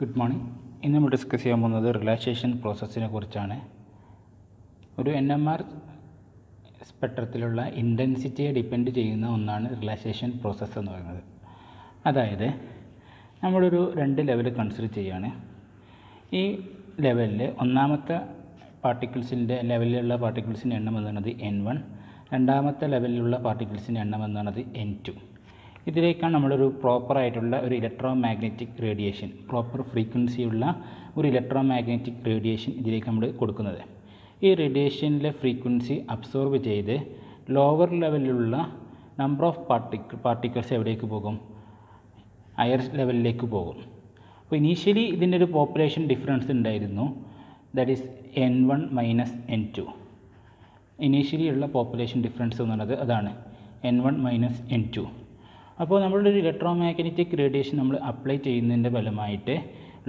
Good morning ഇന്ന് നമ്മൾ discuss ചെയ്യാൻ പോകുന്നത് റിലാക്സേഷൻ പ്രോസസ്സിനെ കുറിച്ചാണ്. ഒരു എൻ എം ആർ സ്പെക്ട്രത്തിലുള്ള ഇന്റൻസിറ്റിയെ ഡിപ്പെൻഡ് ചെയ്യുന്ന ഒന്നാണ് റിലാക്സേഷൻ പ്രോസസ്സ് എന്ന് പറയുന്നത്. അതായത് നമ്മളൊരു രണ്ട് ലെവൽ കൺസിഡർ ചെയ്യുകയാണ് ഈ ലെവലിൽ ഒന്നാമത്തെ പാർട്ടിക്കിൾസിന്റെ ലെവലിലുള്ള പാർട്ടിക്കിൾസിന്റെ എണ്ണം എന്ന് പറയുന്നത് എൻ വൺ രണ്ടാമത്തെ ലെവലിലുള്ള പാർട്ടിക്കിൾസിന്റെ എണ്ണം എന്ന് പറയുന്നത് എൻ ടു ഇതിലേക്കാണ് നമ്മളൊരു പ്രോപ്പറായിട്ടുള്ള ഒരു ഇലക്ട്രോ മാഗ്നറ്റിക് റേഡിയേഷൻ പ്രോപ്പർ ഫ്രീക്വൻസിയുള്ള ഒരു ഇലക്ട്രോ മാഗ്നറ്റിക് റേഡിയേഷൻ ഇതിലേക്ക് നമ്മൾ കൊടുക്കുന്നത്. ഈ റേഡിയേഷനിലെ ഫ്രീക്വൻസി അബ്സോർബ് ചെയ്ത് ലോവർ ലെവലിലുള്ള നമ്പർ ഓഫ് പാർട്ടിക്കിൾ പാർട്ടിക്കിൾസ് എവിടേക്ക് പോകും? ഹയർ ലെവലിലേക്ക് പോകും. അപ്പോൾ ഇനീഷ്യലി ഇതിന്റെ ഒരു പോപ്പുലേഷൻ ഡിഫറൻസ് ഉണ്ടായിരുന്നു. That is N one minus N two initially ഉള്ള പോപ്പുലേഷൻ ഡിഫറൻസ് എന്ന് പറയുന്നത് അതാണ്. N one minus N two അപ്പോൾ നമ്മളുടെ ഒരു ഇലക്ട്രോ മാഗ്നറ്റിക് റേഡിയേഷൻ നമ്മൾ അപ്ലൈ ചെയ്യുന്നതിന്റെ ഫലമായിട്ട്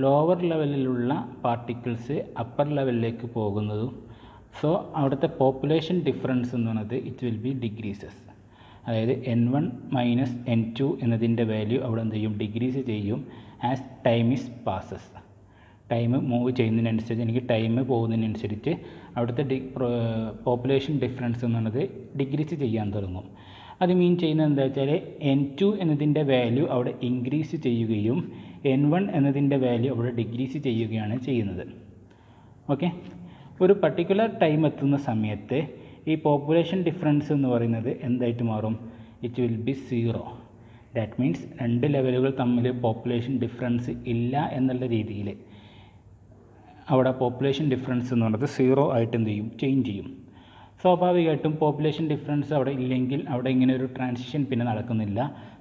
ലോവർ ലെവലിലുള്ള പാർട്ടിക്കിൾസ് അപ്പർ ലെവലിലേക്ക് പോകുന്നതും സോ അവിടുത്തെ പോപ്പുലേഷൻ ഡിഫറൻസ് എന്ന് പറയുന്നത് ഇറ്റ് വിൽ ബി ഡിഗ്രീസസ് അതായത് N one minus N two എന്നതിന്റെ വാല്യൂ അവിടെ എന്ത് ചെയ്യും? ഡിഗ്രീസ് ചെയ്യും as time is passes time move ചെയ്യുന്നതിനനുസരിച്ച് എനിക്ക് ടൈം പോകുന്നതിനനുസരിച്ച് അവിടുത്തെ ഡി പോപ്പുലേഷൻ ഡിഫറൻസ് എന്ന് പറയുന്നത് ഡിഗ്രീസ് ചെയ്യാൻ തുടങ്ങും. അത് മീൻ ചെയ്യുന്നത് എന്താ വെച്ചാൽ എൻ ടു എന്നതിന്റെ വാല്യൂ അവിടെ ഇൻക്രീസ് ചെയ്യുകയും എൻ വൺ എന്നതിന്റെ വാല്യൂ അവിടെ ഡിഗ്രീസ് ചെയ്യുകയാണ് ചെയ്യുന്നത്. ഓക്കെ ഒരു പർട്ടിക്കുലർ ടൈം എത്തുന്ന സമയത്ത് ഈ പോപ്പുലേഷൻ ഡിഫറൻസ് എന്ന് പറയുന്നത് എന്തായിട്ട് മാറും? It will be zero that means രണ്ട് ലെവലുകൾ തമ്മിൽ പോപ്പുലേഷൻ ഡിഫറൻസ് ഇല്ല എന്നുള്ള രീതിയിൽ അവിടെ പോപ്പുലേഷൻ ഡിഫറൻസ് എന്ന് പറയുന്നത് സീറോ ആയിട്ട് എന്ത് ചെയ്യും? ചേഞ്ച് ചെയ്യും. സ്വാഭാവികമായിട്ടും പോപ്പുലേഷൻ ഡിഫറൻസ് അവിടെ ഇല്ലെങ്കിൽ അവിടെ ഇങ്ങനെ ഒരു ട്രാൻസിഷൻ പിന്നെ നടക്കുന്നില്ല.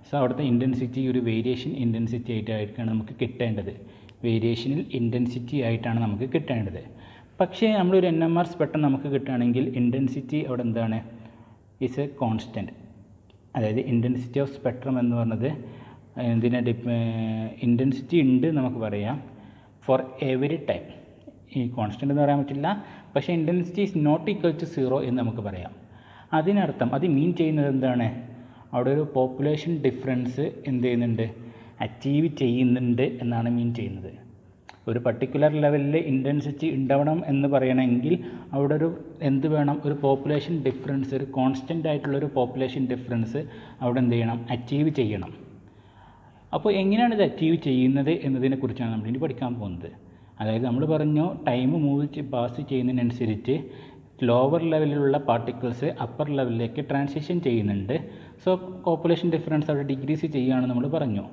സോ അവിടുത്തെ ഇന്റൻസിറ്റി ഒരു വേരിയേഷൻ ഇന്റൻസിറ്റി ആയിട്ടായിരിക്കാണ് നമുക്ക് കിട്ടേണ്ടത്. വേരിയേഷനിൽ ഇന്റൻസിറ്റി ആയിട്ടാണ് നമുക്ക് കിട്ടേണ്ടത്. പക്ഷേ നമ്മളൊരു എൻ എം ആർ സ്പെക്ട്രം നമുക്ക് കിട്ടുകയാണെങ്കിൽ ഇന്റൻസിറ്റി അവിടെ എന്താണ്? ഇസ് എ കോൺസ്റ്റന്റ് അതായത് ഇന്റൻസിറ്റി ഓഫ് സ്പെക്ട്രം എന്ന് പറഞ്ഞത് ഇതിനെ ഡിപ് ഇന്റൻസിറ്റി ഉണ്ട് നമുക്ക് പറയാം. ഫോർ എവറി ടൈം ഈ കോൺസ്റ്റന്റ് എന്ന് പറയാൻ പറ്റില്ല. പക്ഷേ intensity is not equal to zero എന്ന് നമുക്ക് പറയാം. അതിനർത്ഥം അത് മീൻ ചെയ്യുന്നത് എന്താണ്? അവിടെ ഒരു പോപ്പുലേഷൻ ഡിഫറൻസ് എന്ത് ചെയ്യുന്നുണ്ട്? അച്ചീവ് ചെയ്യുന്നുണ്ട് എന്നാണ് മീൻ ചെയ്യുന്നത്. ഒരു പർട്ടിക്കുലർ ലെവലിൽ ഇന്റൻസിറ്റി ഉണ്ടാവണം എന്ന് പറയണമെങ്കിൽ അവിടെ ഒരു എന്ത് വേണം? ഒരു പോപ്പുലേഷൻ ഡിഫറൻസ് ഒരു കോൺസ്റ്റന്റ് ആയിട്ടുള്ളൊരു പോപ്പുലേഷൻ ഡിഫറൻസ് അവിടെ എന്ത് ചെയ്യണം? അച്ചീവ് ചെയ്യണം. അപ്പോൾ എങ്ങനെയാണ് ഇത് അച്ചീവ് ചെയ്യുന്നത് എന്നതിനെക്കുറിച്ചാണ് നമ്മൾ ഇനി പഠിക്കാൻ പോകുന്നത്. അതായത് നമ്മൾ പറഞ്ഞു ടൈം മൂവ് പാസ് ചെയ്യുന്നതിനനുസരിച്ച് ലോവർ ലെവലിലുള്ള പാർട്ടിക്കിൾസ് അപ്പർ ലെവലിലേക്ക് ട്രാൻസിഷൻ ചെയ്യുന്നുണ്ട്. സോ പോപ്പുലേഷൻ ഡിഫറൻസ് അവിടെ ഡിഗ്രീസ് ചെയ്യുകയാണെന്ന് നമ്മൾ പറഞ്ഞു.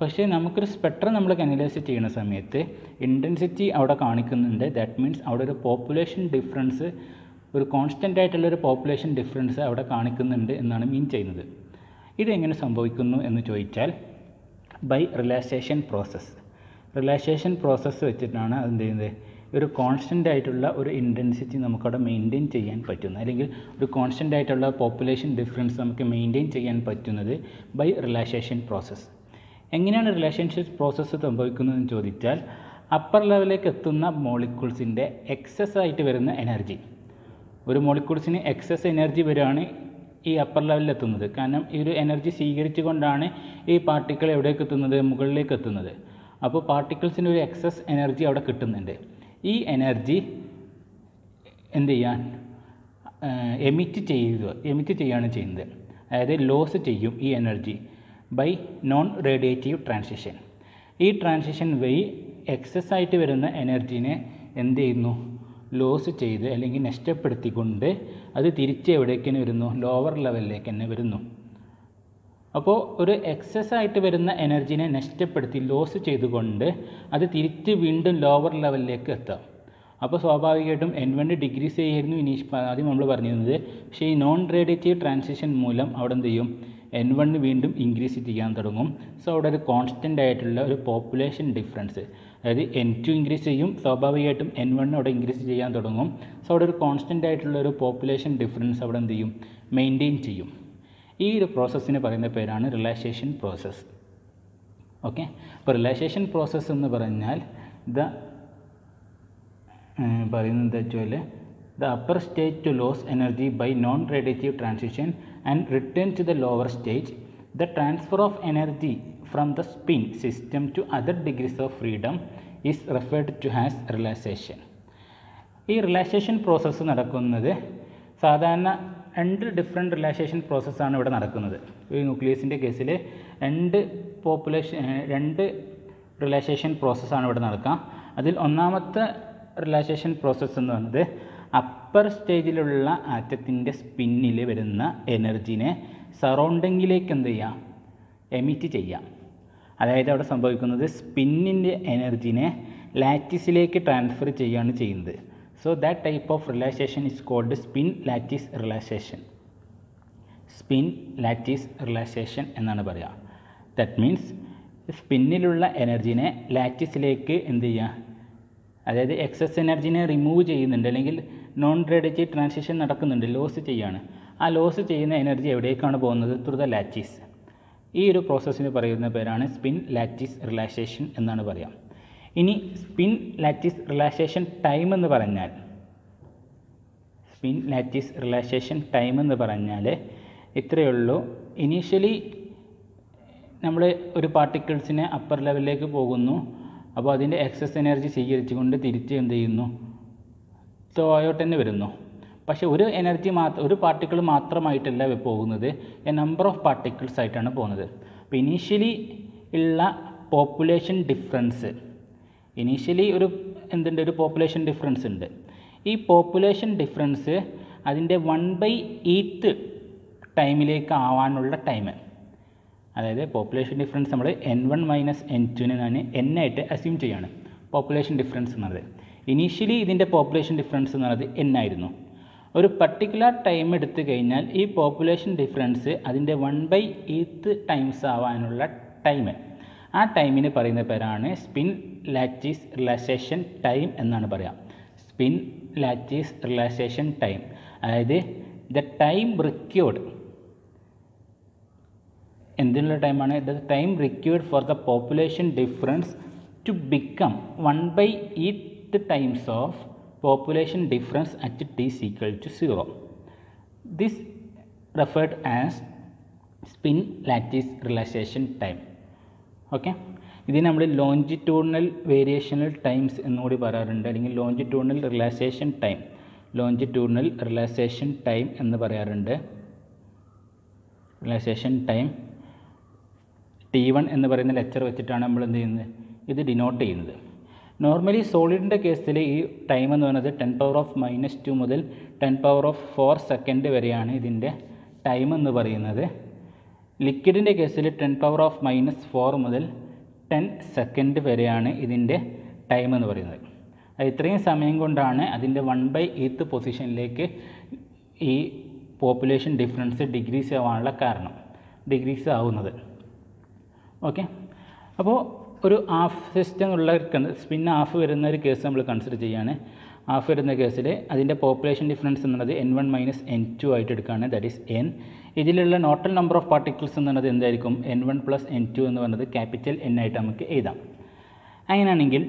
പക്ഷേ നമുക്കൊരു സ്പെക്ട്രം നമ്മൾ അനലൈസ് ചെയ്യുന്ന സമയത്ത് ഇന്റൻസിറ്റി അവിടെ കാണിക്കുന്നുണ്ട്. ദാറ്റ് മീൻസ് അവിടെ ഒരു പോപ്പുലേഷൻ ഡിഫറൻസ് ഒരു കോൺസ്റ്റന്റ് ആയിട്ടുള്ള ഒരു പോപ്പുലേഷൻ ഡിഫറൻസ് അവിടെ കാണിക്കുന്നുണ്ട് എന്നാണ് മീൻ ചെയ്യുന്നത്. ഇതെങ്ങനെ സംഭവിക്കുന്നു എന്ന് ചോദിച്ചാൽ by relaxation process relaxation process വെച്ചിട്ടാണ് അതെന്ത് ചെയ്യുന്നത്? ഒരു കോൺസ്റ്റന്റ് ആയിട്ടുള്ള ഒരു ഇന്റൻസിറ്റി നമുക്കവിടെ മെയിന്റെയിൻ ചെയ്യാൻ പറ്റുന്നത്. അല്ലെങ്കിൽ ഒരു കോൺസ്റ്റന്റ് ആയിട്ടുള്ള പോപ്പുലേഷൻ ഡിഫറൻസ് നമുക്ക് മെയിന്റെയിൻ ചെയ്യാൻ പറ്റുന്നത് ബൈ റിലാക്സേഷൻ പ്രോസസ്സ് എങ്ങനെയാണ് റിലേഷൻഷിപ്പ് പ്രോസസ്സ് സംഭവിക്കുന്നതെന്ന് ചോദിച്ചാൽ അപ്പർ ലെവലിലേക്ക് എത്തുന്ന മോളിക്യൂൾസിന്റെ എക്സസ് ആയിട്ട് വരുന്ന എനർജി ഒരു മോളിക്യൂൾസിന് എക്സസ് എനർജി വരികയാണ് ഈ അപ്പർ ലെവലിൽ എത്തുന്നത്. കാരണം ഈ ഒരു എനർജി സ്വീകരിച്ചുകൊണ്ടാണ് ഈ പാർട്ടിക്കിൾ എവിടേക്ക് എത്തുന്നത്? മുകളിലേക്ക് എത്തുന്നത്. അപ്പോൾ പാർട്ടിക്കിൾസിന്റെ ഒരു എക്സസ് എനർജി അവിടെ കിട്ടുന്നുണ്ട്. ഈ എനർജി എന്ത് ചെയ്യാൻ എമിറ്റ് ചെയ്യുക എമിറ്റ് ചെയ്യുകയാണ് ചെയ്യുന്നത്. അതായത് ലോസ് ചെയ്യും ഈ energy by non radiative transition ഈ ട്രാൻസിഷൻ വഴി എക്സസ് ആയിട്ട് വരുന്ന എനർജീനെ എന്ത് ചെയ്യുന്നു? ലോസ് ചെയ്ത് അല്ലെങ്കിൽ നഷ്ടപ്പെടുത്തിക്കൊണ്ട് അത് തിരിച്ച് എവിടേക്ക് വരുന്നു? ലോവർ ലെവലിലേക്ക് തന്നെ വരുന്നു. അപ്പോൾ ഒരു എക്സസ് ആയിട്ട് വരുന്ന എനർജീനെ നഷ്ടപ്പെടുത്തി ലോസ് ചെയ്തുകൊണ്ട് അത് തിരിച്ച് വീണ്ടും ലോവർ ലെവലിലേക്ക് എത്താം. അപ്പോൾ സ്വാഭാവികമായിട്ടും എൻ വൺ ഡിഗ്രീസ് ചെയ്യായിരുന്നു ഇനി ആദ്യം നമ്മൾ പറഞ്ഞിരുന്നത്. പക്ഷേ ഈ നോൺ റേഡിയേറ്റീവ് ട്രാൻസിഷൻ മൂലം അവിടെ എന്ത് ചെയ്യും? എൻ വൺ വീണ്ടും ഇൻക്രീസ് ചെയ്യാൻ തുടങ്ങും. സോ അവിടെ ഒരു കോൺസ്റ്റന്റ് ആയിട്ടുള്ള ഒരു പോപ്പുലേഷൻ ഡിഫറൻസ് അതായത് എൻ ടു ഇൻക്രീസ് ചെയ്യും സ്വാഭാവികമായിട്ടും എൻ വൺ അവിടെ ഇൻക്രീസ് ചെയ്യാൻ തുടങ്ങും. സോ അവിടെ ഒരു കോൺസ്റ്റന്റ് ആയിട്ടുള്ള ഒരു പോപ്പുലേഷൻ ഡിഫറൻസ് അവിടെ എന്ത് ചെയ്യും? മെയിന്റെയിൻ ചെയ്യും. ഈ ഒരു പ്രോസസ്സിന് പറയുന്ന പേരാണ് റിലാക്സേഷൻ പ്രോസസ്സ് ഓക്കെ അപ്പോൾ റിലാക്സേഷൻ പ്രോസസ്സ് എന്ന് പറഞ്ഞാൽ ദ പറയുന്നത് വെച്ചാൽ the upper state to loss energy by non radiative transition and return to the lower state the transfer of energy from the spin system to other degrees of freedom is referred to as relaxation ഈ relaxation process നടക്കുന്നത് സാധാരണ രണ്ട് different relaxation പ്രോസസ്സാണ് ഇവിടെ നടക്കുന്നത്. ഈ ന്യൂക്ലിയസിന്റെ കേസിൽ രണ്ട് പോപ്പുലേഷൻ രണ്ട് റിലാക്സേഷൻ പ്രോസസ്സാണ് ഇവിടെ നടക്കുക അതിൽ ഒന്നാമത്തെ റിലാക്സേഷൻ പ്രോസസ്സ് എന്ന് പറയുന്നത് അപ്പർ സ്റ്റേജിലുള്ള ആറ്റത്തിന്റെ സ്പിന്നിൽ വരുന്ന എനർജിനെ സറൗണ്ടിങ്ങിലേക്ക് എന്ത് ചെയ്യാം? എമിറ്റ് ചെയ്യാം. അതായത് അവിടെ സംഭവിക്കുന്നത് സ്പിന്നിന്റെ എനർജിനെ ലാറ്റിസിലേക്ക് ട്രാൻസ്ഫർ ചെയ്യുകയാണ് ചെയ്യുന്നത്. So that type of relaxation is called spin lattice relaxation spin lattice relaxation എന്നാണ് പറയുക ദറ്റ് മീൻസ് സ്പിന്നിലുള്ള എനർജിനെ ലാറ്റിസിലേക്ക് എന്ത് ചെയ്യുക അതായത് എക്സസ് എനർജിനെ റിമൂവ് ചെയ്യുന്നുണ്ട്. അല്ലെങ്കിൽ നോൺ റേഡിയേറ്റീവ് ട്രാൻസിഷൻ നടക്കുന്നുണ്ട്. ലോസ് ചെയ്യാണ്. ആ ലോസ് ചെയ്യുന്ന എനർജി എവിടേക്കാണ് പോകുന്നത്? ത്രൂ ദ ലാറ്റീസ് ഈ ഒരു പ്രോസസ്സിന് പറയുന്ന പേരാണ് സ്പിൻ ലാറ്റീസ് റിലാക്സേഷൻ എന്നാണ് പറയുക ഇനി സ്പിൻ ലാറ്റിസ് റിലാക്സേഷൻ ടൈം എന്ന് പറഞ്ഞാൽ സ്പിൻ ലാറ്റിസ് റിലാക്സേഷൻ ടൈം എന്ന് പറഞ്ഞാൽ ഇത്രയേ ഉള്ളൂ ഇനീഷ്യലി നമ്മൾ ഒരു പാർട്ടിക്കിൾസിനെ അപ്പർ ലെവലിലേക്ക് പോകുന്നു. അപ്പോൾ അതിന്റെ എക്സസ് എനർജി സ്വീകരിച്ചുകൊണ്ട് തിരിച്ച് എന്ത് ചെയ്യുന്നു? താഴോട്ട് തന്നെ വരുന്നു. പക്ഷേ ഒരു എനർജി മാത്രം ഒരു പാർട്ടിക്കിൾ മാത്രമായിട്ടല്ല പോകുന്നത്. എ നമ്പർ ഓഫ് പാർട്ടിക്കിൾസ് ആയിട്ടാണ് പോകുന്നത്. അപ്പോൾ ഇനീഷ്യലി ഉള്ള പോപ്പുലേഷൻ ഡിഫറൻസ് ഇനീഷ്യലി ഒരു എന്തുണ്ട് ഒരു പോപ്പുലേഷൻ ഡിഫറൻസ് ഉണ്ട്. ഈ പോപ്പുലേഷൻ ഡിഫറൻസ് അതിന്റെ വൺ ബൈ എയ്ത്ത് ടൈമിലേക്ക് ആവാനുള്ള ടൈം അതായത് പോപ്പുലേഷൻ ഡിഫറൻസ് നമ്മൾ എൻ വൺ മൈനസ് എൻ ടുവിനെ ഞാൻ എൻ ആയിട്ട് അസ്യൂം ചെയ്യുകയാണ് പോപ്പുലേഷൻ ഡിഫറൻസ് എന്നുള്ളത്. ഇനീഷ്യലി ഇതിന്റെ പോപ്പുലേഷൻ ഡിഫറൻസ് എന്ന് പറയുന്നത് എൻ ആയിരുന്നു. ഒരു പർട്ടിക്കുലർ ടൈം എടുത്തു കഴിഞ്ഞാൽ ഈ പോപ്പുലേഷൻ ഡിഫറൻസ് അതിന്റെ വൺ ബൈ എയ്ത്ത് ടൈംസ് ആവാനുള്ള ടൈം ആ ടൈമിന് പറയുന്ന പേരാണ് സ്പിൻ ലാറ്റീസ് റിലാക്സേഷൻ ടൈം എന്നാണ് പറയുക സ്പിൻ ലാറ്റീസ് റിലാക്സേഷൻ ടൈം. അതായത് ദ ടൈം റിക്യൂർഡ്. എന്തിനുള്ള ടൈമാണ്? The time required for the population difference to become one by eighth times of difference at t is equal to 0. This referred as spin lattice relaxation time. Okay ഇത് നമ്മൾ longitudinal variational times എന്നുകൂടി പറയാറുണ്ട്. അല്ലെങ്കിൽ longitudinal relaxation time longitudinal relaxation time എന്ന് പറയാറുണ്ട്. Relaxation time T one എന്ന് പറയുന്ന lecture വെച്ചിട്ടാണ് നമ്മൾ എന്ത് ചെയ്യുന്നത്? ഇത് ഡിനോട്ട് ചെയ്യുന്നത്. നോർമലി സോളിഡിന്റെ കേസിൽ ഈ ടൈം എന്ന് പറയുന്നത് ten power of minus two മുതൽ ten power of four second വരെയാണ് ഇതിന്റെ ടൈം എന്ന് പറയുന്നത്. ലിക്വിഡിന്റെ കേസിൽ ten power of minus four മുതൽ ടെൻ സെക്കൻഡ് വരെയാണ് ഇതിന്റെ ടൈം എന്ന് പറയുന്നത്. അത് ഇത്രയും സമയം കൊണ്ടാണ് അതിന്റെ വൺ ബൈ എയ്ത്ത് പൊസിഷനിലേക്ക് ഈ പോപ്പുലേഷൻ ഡിഫറൻസ് ഡിഗ്രീസ് ആവാനുള്ള കാരണം ഡിഗ്രീസ് ആവുന്നത്. ഓക്കെ? അപ്പോൾ ഒരു ഹാഫ് സിസ്റ്റം ഉള്ള സ്പിൻ ഹാഫ് വരുന്ന ഒരു കേസ് നമ്മൾ കൺസിഡർ ചെയ്യുകയാണ് ഹാഫ് വരുന്ന കേസിൽ അതിന്റെ പോപ്പുലേഷൻ ഡിഫറൻസ് എന്നുള്ളത് N one minus N two ആയിട്ട് എടുക്കുകയാണ്. ദാറ്റ് ഈസ് എൻ ഇതിലുള്ള ടോട്ടൽ നമ്പർ ഓഫ് പാർട്ടിക്കിൾസ് എന്നുള്ളത് എന്തായിരിക്കും? N one plus N two എന്ന് പറയുന്നത് ക്യാപിറ്റൽ എൻ ആയിട്ട് നമുക്ക് എഴുതാം. അങ്ങനെയാണെങ്കിൽ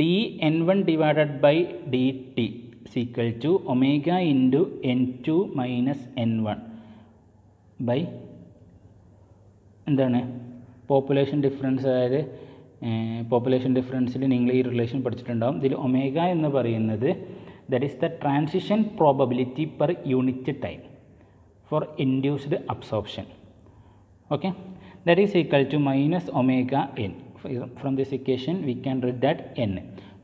D N one divided by D T equal to omega into N two minus N one by എന്താണ്? പോപ്പുലേഷൻ ഡിഫറൻസ് അതായത് പോപ്പുലേഷൻ ഡിഫറൻസിൽ നിങ്ങൾ ഈ റിലേഷൻ പഠിച്ചിട്ടുണ്ടാവും. ഇതിൽ ഒമേഗ എന്ന് പറയുന്നത് that is the transition probability per unit time for induced absorption okay that is equal to minus omega N from this equation we can read that N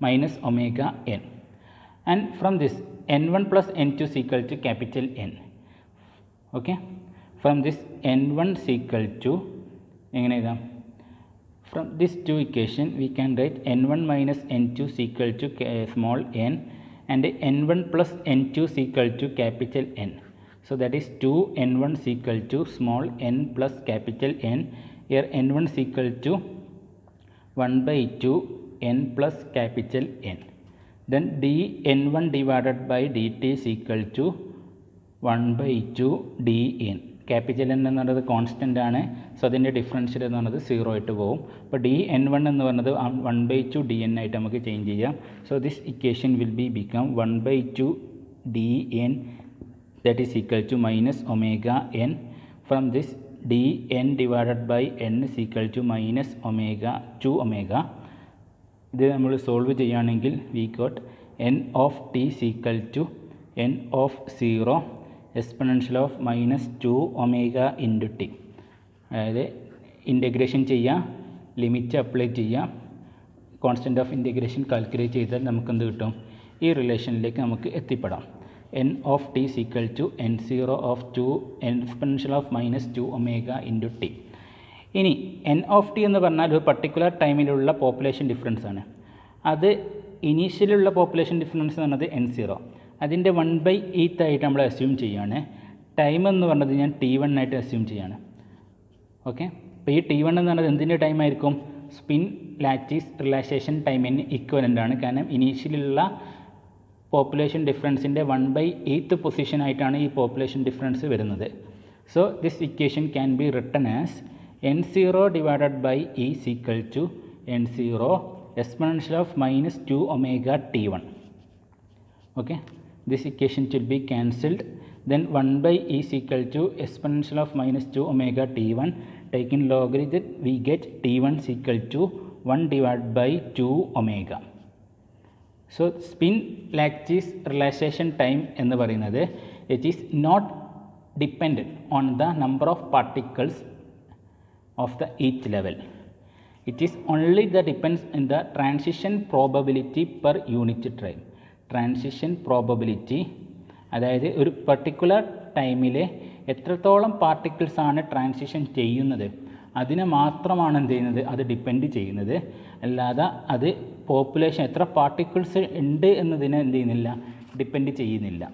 minus omega N and from this N one plus N two equal to capital N okay from this N one equal to എങ്ങനെ എഴുതാം? From this two equation we can write n1 minus n2 is equal to small n and n1 plus n2 is equal to capital N. So that is 2 n1 is equal to small n plus capital N. Here n1 is equal to 1 by 2 n plus capital N. Then d n1 divided by dt is equal to 1 by 2 dn. Capital N എന്ന് പറയുന്നത് constant ആണ്. So അതിന്റെ differential എന്ന് പറയുന്നത് zero ആയിട്ട് പോകും. അപ്പോൾ D N one എന്ന് പറയുന്നത് one by two D N ആയിട്ട് നമുക്ക് ചേഞ്ച് ചെയ്യാം. So this equation will be become one by two D N that is equal to minus omega N from this D N divided by N is equal to minus omega two omega ഇത് നമ്മൾ solve ചെയ്യുകയാണെങ്കിൽ we got N of T equal to N of zero exponential of minus two omega into T അതായത് integration ചെയ്യുക limit apply ചെയ്യുക constant of integration calculate ചെയ്താൽ നമുക്ക് എന്ത് കിട്ടും? ഈ റിലേഷനിലേക്ക് നമുക്ക് എത്തിപ്പെടാം. N of T equal to N zero of two N exponential of minus two omega into T ഇനി എൻ ഓഫ് ടി എന്ന് പറഞ്ഞാൽ ഒരു പർട്ടിക്കുലർ ടൈമിലുള്ള പോപ്പുലേഷൻ ഡിഫറൻസ് ആണ്. അത് ഇനീഷ്യലുള്ള പോപ്പുലേഷൻ ഡിഫറൻസ് എന്ന് പറഞ്ഞത് എൻ സീറോ അതിന്റെ വൺ ബൈ എയ്ത്ത് ആയിട്ട് നമ്മൾ അസ്യൂം ചെയ്യുകയാണ് ടൈം എന്ന് പറഞ്ഞത് ഞാൻ ടി വൺ ആയിട്ട് അസ്യൂം ചെയ്യുകയാണ് ഓക്കെ അപ്പോൾ ഈ ടി വൺ എന്ന് പറഞ്ഞത് എന്തിന്റെ ടൈം ആയിരിക്കും? സ്പിൻ ലാറ്റീസ് റിലാക്സേഷൻ ടൈമിന് ഇക്വലന്റ് ആണ്. കാരണം ഇനീഷ്യലുള്ള പോപ്പുലേഷൻ ഡിഫറൻസിന്റെ വൺ ബൈ എയ്ത്ത് പൊസിഷൻ ആയിട്ടാണ് ഈ പോപ്പുലേഷൻ ഡിഫറൻസ് വരുന്നത്. So this equation can be written as N zero divided by E equal to N zero exponential of minus two omega T one okay? this equation should be cancelled then 1 by e is equal to exponential of minus 2 omega t1 taking logarithm we get t1 is equal to 1 divided by 2 omega so spin lattice relaxation time എന്ന് പറയുന്നത് it is not depend on the number of particles of the each level it is only the depends in the transition probability per unit time transition probability അതായത് ഒരു particular ടൈമിൽ എത്രത്തോളം particles ആണ് transition ചെയ്യുന്നത്. അതിനെ മാത്രമാണ് എന്ത് ചെയ്യുന്നത്? അത് ഡിപ്പെൻഡ് ചെയ്യുന്നത്. അല്ലാതെ അത് പോപ്പുലേഷൻ എത്ര പാർട്ടിക്കിൾസ് ഉണ്ട് എന്നതിനെ എന്ത് ചെയ്യുന്നില്ല ഡിപ്പെൻഡ് ചെയ്യുന്നില്ല.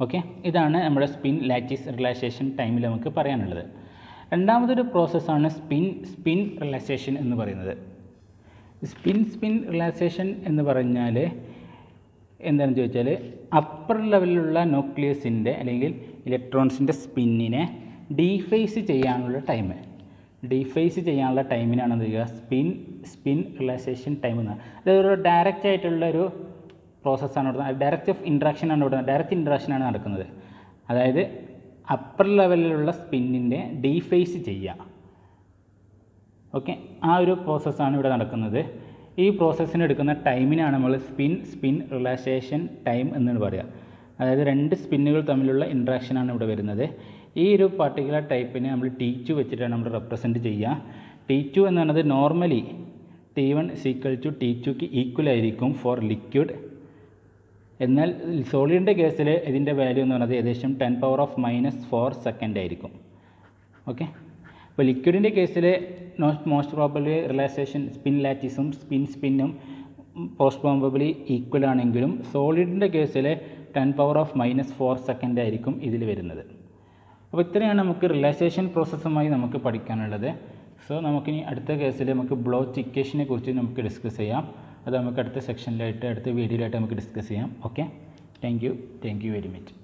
ഓക്കെ ഇതാണ് നമ്മുടെ സ്പിൻ ലാറ്റിസ് റിലാക്സേഷൻ ടൈമിൽ നമുക്ക് പറയാനുള്ളത്. രണ്ടാമതൊരു പ്രോസസ്സാണ് സ്പിൻ സ്പിൻ റിലാക്സേഷൻ എന്ന് പറയുന്നത്. സ്പിൻ സ്പിൻ റിലാക്സേഷൻ എന്ന് പറഞ്ഞാൽ എന്താണെന്ന് ചോദിച്ചാൽ അപ്പർ ലെവലിലുള്ള ന്യൂക്ലിയസിന്റെ അല്ലെങ്കിൽ ഇലക്ട്രോൺസിന്റെ സ്പിന്നിനെ ഡീഫേസ് ചെയ്യാനുള്ള ടൈം ഡീഫേസ് ചെയ്യാനുള്ള ടൈമിനാണ് എന്ത് ചെയ്യുക? സ്പിൻ സ്പിൻ റിലാക്സേഷൻ ടൈം എന്ന് അതായത് ഒരു ഡയറക്റ്റ് ആയിട്ടുള്ള ഒരു പ്രോസസ്സാണ് നടത്തുന്നത് ഡയറക്റ്റ് ഓഫ് ഇൻട്രാക്ഷൻ ആണ് നടത്തുന്നത് ഡയറക്റ്റ് ഇൻട്രാക്ഷൻ ആണ് നടക്കുന്നത്. അതായത് അപ്പർ ലെവലിലുള്ള സ്പിന്നിന്റെ ഡീഫേസ് ചെയ്യുക. ഓക്കെ ആ ഒരു പ്രോസസ്സാണ് ഇവിടെ നടക്കുന്നത്. ഈ പ്രോസസ്സിന് എടുക്കുന്ന ടൈമിനാണ് നമ്മൾ സ്പിൻ സ്പിൻ റിലാക്സേഷൻ ടൈം എന്നാണ് പറയുക അതായത് രണ്ട് സ്പിന്നുകൾ തമ്മിലുള്ള ഇൻട്രാക്ഷനാണ് ഇവിടെ വരുന്നത്. ഈ ഒരു പർട്ടിക്കുലർ ടൈപ്പിനെ നമ്മൾ ടി ടു വെച്ചിട്ടാണ് നമ്മൾ റെപ്രസെന്റ് ചെയ്യുക ടി ടു എന്ന് പറയുന്നത് normally T one is equal to T took equal ആയിരിക്കും ഫോർ ലിക്വിഡ് എന്നാൽ സോളിഡിന്റെ കേസിൽ ഇതിന്റെ വാല്യൂ എന്ന് പറയുന്നത് ഏകദേശം ten power of minus four second ആയിരിക്കും. ഓക്കെ അപ്പോൾ ലിക്വിഡിന്റെ കേസിൽ മോസ്റ്റ് പ്രോബബ്ലി റിലാക്സേഷൻ സ്പിൻ ലാറ്റിസും സ്പിൻ സ്പിന്നും പോസ്റ്റ് പ്രോബബ്ലി ഈക്വൽ ആണെങ്കിലും സോളിഡിന്റെ കേസിൽ ten power of minus four second ആയിരിക്കും ഇതിൽ വരുന്നത്. അപ്പോൾ ഇത്രയാണ് നമുക്ക് റിലാക്സേഷൻ പ്രോസസ്സുമായി നമുക്ക് പഠിക്കാനുള്ളത്. സോ നമുക്കിനി അടുത്ത കേസിൽ നമുക്ക് ബ്ലോച്ച് ഇക്വേഷനെ കുറിച്ച് നമുക്ക് ഡിസ്കസ് ചെയ്യാം. അത് നമുക്ക് അടുത്ത സെക്ഷനിലായിട്ട് അടുത്ത വീഡിയോയിലായിട്ട് നമുക്ക് ഡിസ്കസ് ചെയ്യാം. Okay thank you thank you very much